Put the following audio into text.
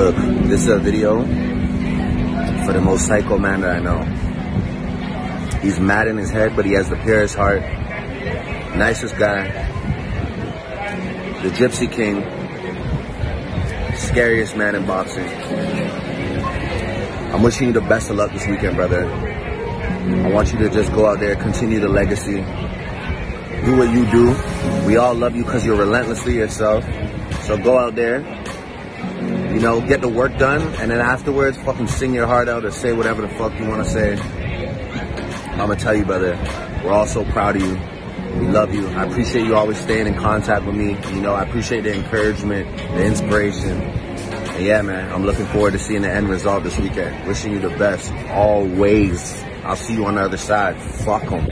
Look, this is a video for the most psycho man that I know. He's mad in his head, but he has the purest heart. Nicest guy. The Gypsy King. Scariest man in boxing. I'm wishing you the best of luck this weekend, brother. I want you to just go out there, continue the legacy. Do what you do. We all love you because you're relentlessly yourself. So go out there, you know, get the work done, and then afterwards, fucking sing your heart out or say whatever the fuck you want to say. I'm gonna tell you, brother, we're all so proud of you. We love you. I appreciate you always staying in contact with me. You know, I appreciate the encouragement, the inspiration. And yeah, man, I'm looking forward to seeing the end result this weekend. Wishing you the best, always. I'll see you on the other side. Fuck them.